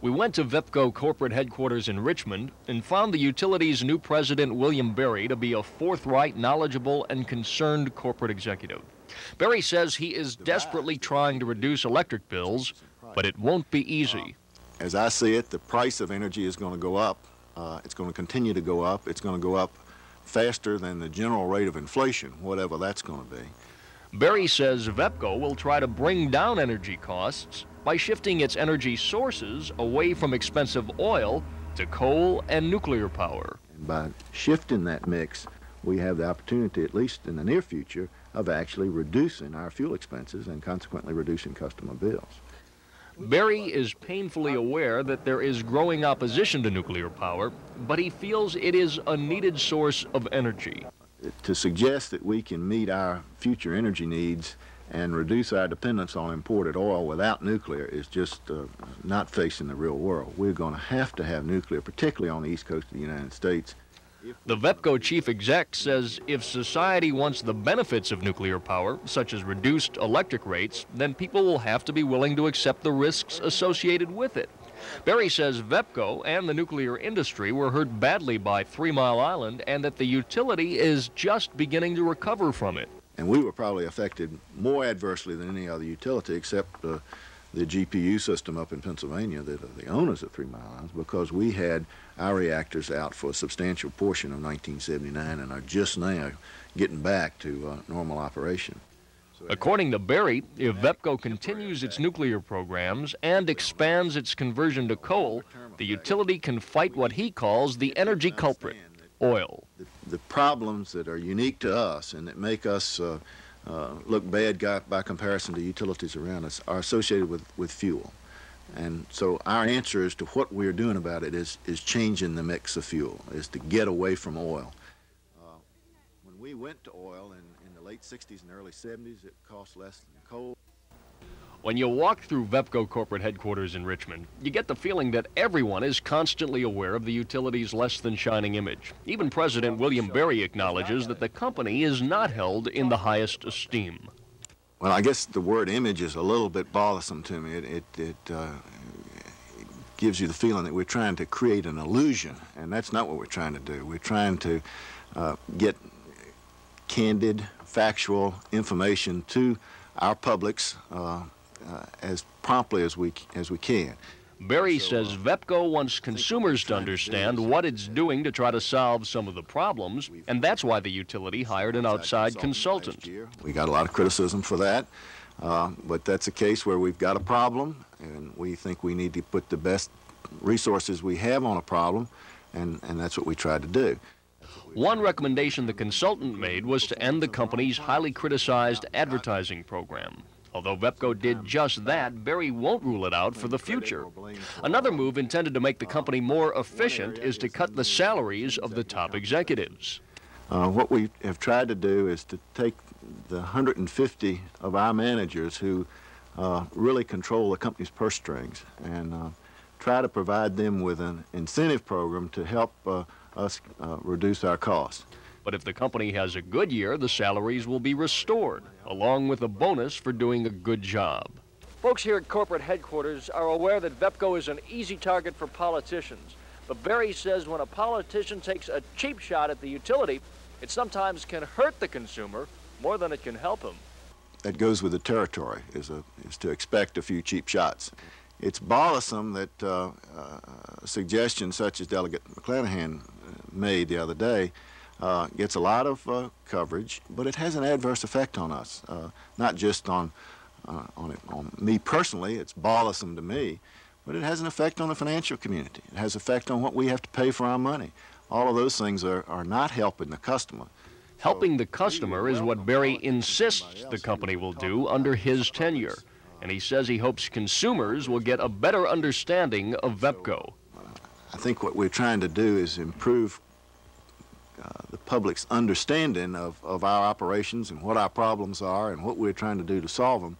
We went to VEPCO corporate headquarters in Richmond and found the utility's new president, William Berry, to be a forthright, knowledgeable, and concerned corporate executive. Berry says he is desperately trying to reduce electric bills, but it won't be easy. As I see it, the price of energy is going to go up. Uh, it's going to continue to go up. It's going to go up faster than the general rate of inflation, whatever that's going to be. Berry says VEPCO will try to bring down energy costs by shifting its energy sources away from expensive oil to coal and nuclear power. And by shifting that mix, we have the opportunity, at least in the near future, of actually reducing our fuel expenses and consequently reducing customer bills. Berry is painfully aware that there is growing opposition to nuclear power, but he feels it is a needed source of energy. To suggest that we can meet our future energy needs and reduce our dependence on imported oil without nuclear is just uh, not facing the real world. We're going to have to have nuclear, particularly on the east coast of the United States. The VEPCO chief exec says if society wants the benefits of nuclear power, such as reduced electric rates, then people will have to be willing to accept the risks associated with it. Berry says VEPCO and the nuclear industry were hurt badly by Three Mile Island and that the utility is just beginning to recover from it. And we were probably affected more adversely than any other utility except uh, the GPU system up in Pennsylvania that are the owners of Three Mile Island because we had our reactors out for a substantial portion of 1979 and are just now getting back to uh, normal operation. According to Berry, if VEPCO continues its nuclear programs and expands its conversion to coal, the utility can fight what he calls the energy culprit, oil. The, problems that are unique to us and that make us uh, uh, look bad by comparison to utilities around us are associated with, with fuel. And so our answer as to what we're doing about it is, is changing the mix of fuel, is to get away from oil. Uh, when we went to oil in, in the late 60s and early 70s, it cost less than coal. When you walk through VEPCO corporate headquarters in Richmond, you get the feeling that everyone is constantly aware of the utility's less than shining image. Even President William Berry acknowledges that the company is not held in the highest esteem. Well, I guess the word image is a little bit bothersome to me. It, it, it, uh, it gives you the feeling that we're trying to create an illusion, and that's not what we're trying to do. We're trying to uh, get candid, factual information to our publics uh, uh, as promptly as we, as we can. Berry so, says uh, VEPCO wants consumers to understand what it's doing to try to solve some of the problems, and that's why the utility hired an outside consultant. We got a lot of criticism for that, uh, but that's a case where we've got a problem, and we think we need to put the best resources we have on a problem, and, and that's what we tried to do. One recommendation the consultant made was to end the company's highly criticized advertising program. Although VEPCO did just that, Berry won't rule it out for the future. Another move intended to make the company more efficient is to cut the salaries of the top executives. Uh, what we have tried to do is to take the 150 of our managers who uh, really control the company's purse strings and uh, try to provide them with an incentive program to help uh, us uh, reduce our costs. But if the company has a good year, the salaries will be restored, along with a bonus for doing a good job. Folks here at corporate headquarters are aware that VEPCO is an easy target for politicians. But Berry says when a politician takes a cheap shot at the utility, it sometimes can hurt the consumer more than it can help him. That goes with the territory, is, a, is to expect a few cheap shots. It's bothersome that uh, uh, suggestions such as Delegate McClanahan made the other day uh, gets a lot of uh, coverage, but it has an adverse effect on us, uh, not just on, uh, on, it, on me personally, it's bothersome to me, but it has an effect on the financial community. It has an effect on what we have to pay for our money. All of those things are, are not helping the customer. Helping the customer is what Berry insists the company will do under his tenure. And he says he hopes consumers will get a better understanding of VEPCO. I think what we're trying to do is improve uh, the public's understanding of, of our operations and what our problems are and what we're trying to do to solve them